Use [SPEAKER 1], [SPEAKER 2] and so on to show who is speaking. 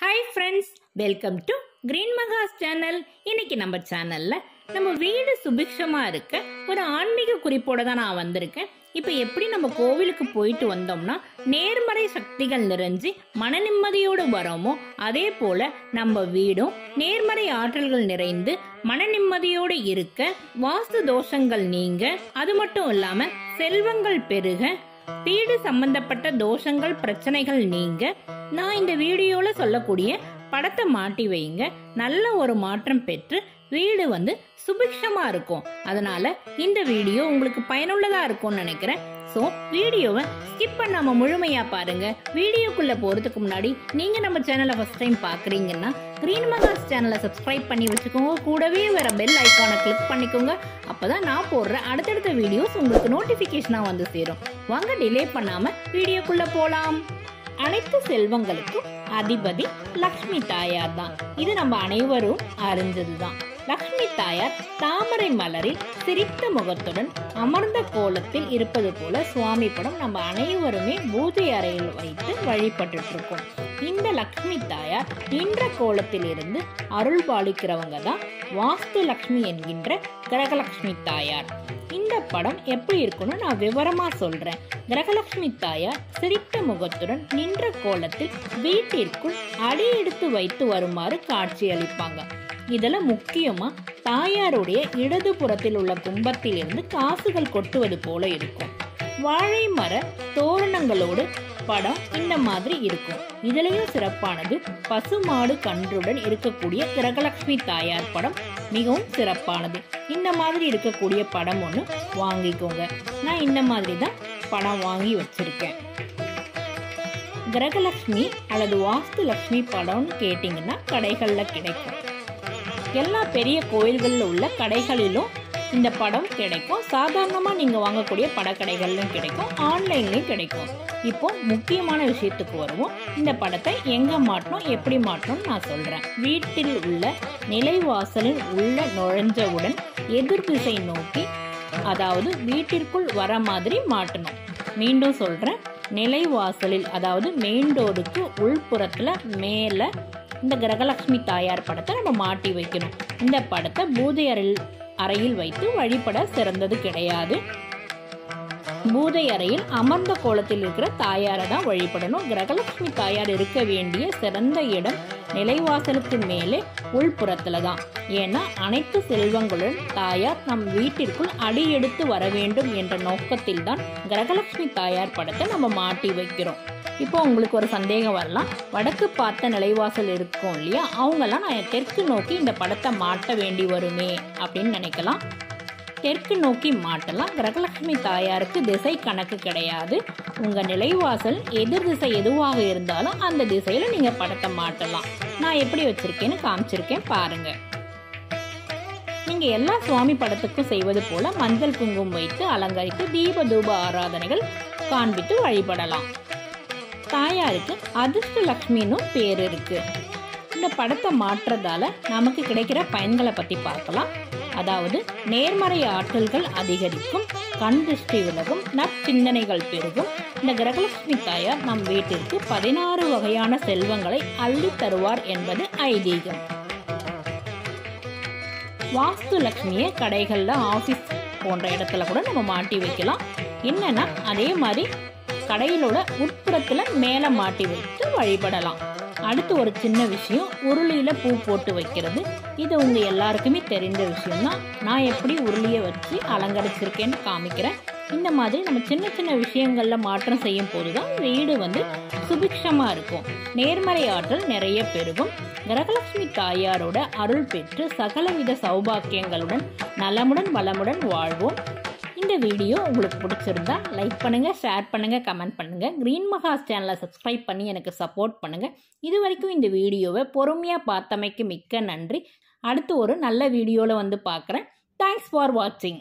[SPEAKER 1] Hi friends welcome to green மகாஸ் channel இன்னைக்கு நம்ம சேனல்ல நம்ம வீடு சுபிக்ஷமா இருக்க ஒரு ஆன்மீக குறிப்போட தான் நான் வந்திருக்கேன். இப்போ எப்படி நம்ம கோவிலுக்கு போயிட்டு வந்தோம்னா நேர்மறை சக்திகள் நிறைஞ்சு மன நிம்மதியோடு வரோமோ அதே போல நம்ம வீடும் நேர்மறை ஆற்றல்கள் நிறைந்து மன நிம்மதியோடு இருக்க வாஸ்து தோஷங்கள் நீங்க அது மட்டும் இல்லாம செல்வங்கள் பெருக வீடு சம்பந்தப்பட்ட தோஷங்கள் பிரச்சனைகள் நீங்க நான் இந்த வீடியோல சொல்லக்கூடிய படத்தை மாட்டி வைங்க. நல்ல ஒரு மாற்றம் பெற்று வீடு வந்து சுபிக்ஷமா இருக்கும். அதனால இந்த வீடியோ உங்களுக்கு பயனுள்ளதா இருக்கும்னு நினைக்கிறேன். ஸோ வீடியோவை ஸ்கிப் பண்ணாம முழுமையா பாருங்க. வீடியோக்குள்ள போறதுக்கு முன்னாடி நீங்க நம்ம சேனலை ஃபர்ஸ்ட் டைம் பாக்குறீங்கன்னா கிரீன் மகாஸ் சேனலை சப்ஸ்கிரைப் பண்ணி வச்சுக்கோங்க. கூடவே வேற பெல் ஐக்கானை கிளிக் பண்ணிக்கோங்க. அப்பதான் நான் போடுற அடுத்தடுத்த வீடியோஸ் உங்களுக்கு நோட்டிபிகேஷனா வந்து சேரும். வாங்க டிலே பண்ணாம வீடியோக்குள்ள போலாம். அனைத்து செல்வங்களுக்கும் அதிபதி லக்ஷ்மி தாயார் தான். இது நம்ம அனைவரும் அறிஞ்சதுதான். லக்ஷ்மி தாயார் தாமரை மலரில் சிரித்த முகத்துடன் அமர்ந்த கோலத்தில் இருப்பது போல சுவாமி படம் நம்ம அனைவருமே பூஜை அறையில் வைத்து வழிபட்டு இருக்கோம் இந்த லக்ஷ்மி தாயார் நின்ற கோலத்தில் இருந்து அருள் பாலிக்கிறவங்க தான் வாஸ்து லக்ஷ்மி என்கின்ற கிரகலக்ஷ்மி தாயார். இந்த படம் எப்படி இருக்குன்னு நான் விவரமா சொல்றேன். கிரகலட்சுமி தாயார் சிரித்த முகத்துடன் நின்ற கோலத்தில் வீட்டிற்குள் அடி எடுத்து வைத்து வருமாறு காட்சி அளிப்பாங்க இதில் முக்கியமாக தாயாருடைய இடது புறத்தில் உள்ள கும்பத்திலிருந்து காசுகள் கொட்டுவது போல இருக்கும். வாழை மர தோரணங்களோடு படம் இந்த மாதிரி இருக்கும். இதுலயும் சிறப்பானது பசுமாடு கன்றுடன் இருக்கக்கூடிய கிரகலட்சுமி தாயார் படம் மிகவும் சிறப்பானது. இந்த மாதிரி இருக்கக்கூடிய படம் ஒன்று வாங்கிக்கோங்க. நான் இந்த மாதிரி தான் படம் வாங்கி வச்சிருக்கேன். கிரகலட்சுமி அல்லது வாஸ்து லட்சுமி படம்னு கேட்டிங்கன்னா கடைகளில் கிடைக்கும். எல்லா பெரிய கோயில்களில் உள்ள கடைகளிலும் இந்த படம் கிடைக்கும். சாதாரணமாக நீங்கள் வாங்கக்கூடிய படக்கடைகள்லையும் கிடைக்கும். ஆன்லைன்லையும் கிடைக்கும். இப்போ முக்கியமான விஷயத்துக்கு வருவோம். இந்த படத்தை எங்கே மாட்டணும் எப்படி மாட்டணும்னு நான் சொல்கிறேன் வீட்டில் உள்ள நிலைவாசலில் உள்ள நுழைஞ்சவுடன் எதிர் திசை நோக்கி அதாவது வீட்டிற்குள் வர மாதிரி மாட்டணும். மீண்டும் சொல்கிறேன் நிலைவாசலில் அதாவது மெயின் டோருக்கு உள்புறத்தில் மேலே இந்த கிரகலட்சுமி தாயார் படத்தை நம்ம மாட்டி வைக்கணும். இந்த படத்தை பூஜை அறையில் அறையில் வைத்து வழிபட சிறந்தது கிடையாது. பூதை அறையில் அமர்ந்த கோலத்தில் இருக்கிற தாயாரை தான் வழிபடணும். கிரகலட்சுமி தாயார் இருக்க வேண்டிய சிறந்த இடம் நிலைவாசலுக்கு மேலே உள்புறத்துல தான் ஏன்னா அனைத்து செல்வங்களும் தாயார் நம் வீட்டிற்குள் அடி எடுத்து வர வேண்டும் என்ற நோக்கத்தில் தான் கிரகலட்சுமி தாயார் படத்தை நம்ம மாட்டி வைக்கிறோம். இப்போ உங்களுக்கு ஒரு சந்தேகம் வரலாம். வடக்கு பார்த்த நிலைவாசல் இருக்கும் இல்லையா? அவங்கெல்லாம் நான் தெற்கு நோக்கி இந்த படத்தை மாட்ட வேண்டி வருமே அப்படின்னு நினைக்கலாம். தெற்கு நோக்கி மாட்டலாம். கிரகலட்சுமி தாயாருக்கு திசை கணக்கு கிடையாது. உங்க நிலைவாசல் எதிர் திசை எதுவாக இருந்தாலும் அந்த திசையில நீங்க படத்தை மாட்டலாம். நான் எப்படி வச்சிருக்கேன்னு காமிச்சிருக்கேன். பாருங்க. நீங்க எல்லா சுவாமி படத்துக்கும் செய்வது போல மஞ்சள் குங்குமம் வைத்து அலங்கரித்து தீப தூப ஆராதனைகள் காண்பித்து வழிபடலாம். தாயாருக்கு அதிர்ஷ்ட லக்ஷ்மின்னு பேர் இருக்கு. இந்த படத்தை மாற்றுறதால நமக்கு கிடைக்கிற பயன்களை பற்றி பார்க்கலாம். அதாவது நேர்மறை ஆற்றல்கள் அதிகரிக்கும் கண் திருஷ்டி விலகும் நற்சிந்தனைகள் பெருகும். இந்த கிரகலட்சுமி தாயார் நம் வீட்டிற்கு பதினாறு வகையான செல்வங்களை அள்ளி தருவார் என்பது ஐதீகம். வாஸ்து லட்சுமியை கடைகளில் ஆஃபீஸ் போன்ற இடத்துல கூட நம்ம மாட்டி வைக்கலாம். என்னன்னா அதே மாதிரி கடையிலோட உட்புறத்தில் மேலே மாட்டி வைத்து வழிபடலாம். அடுத்து ஒரு சின்ன விஷயம் உருளியில் பூ போட்டு வைக்கிறது. இது உங்கள் எல்லாருக்குமே தெரிந்த விஷயம்தான். நான் எப்படி உருளியை வச்சு அலங்கரிச்சிருக்கேன்னு காமிக்கிறேன். இந்த மாதிரி நம்ம சின்ன சின்ன விஷயங்களில் மாற்றம் செய்யும் போது தான் வீடு வந்து சுபிக்ஷமாக இருக்கும். நேர்மறை ஆற்றல் நிறைய பெருகும். கிரகலட்சுமி தாயாரோட அருள் பெற்று சகலவித சௌபாக்கியங்களுடன் நலமுடன் வளமுடன் வாழ்வோம். இந்த வீடியோ உங்களுக்கு பிடிச்சிருந்தா லைக் பண்ணுங்கள் ஷேர் பண்ணுங்கள் கமெண்ட் பண்ணுங்கள் கிரீன் மகாஸ் சேனலை சப்ஸ்கிரைப் பண்ணி எனக்கு சப்போர்ட் பண்ணுங்கள் இது வரைக்கும் இந்த வீடியோவை பொறுமையாக பார்த்தமைக்கு மிக்க நன்றி. அடுத்து ஒரு நல்ல வீடியோவில் வந்து பார்க்குறேன். தேங்க்ஸ் ஃபார் வாட்சிங்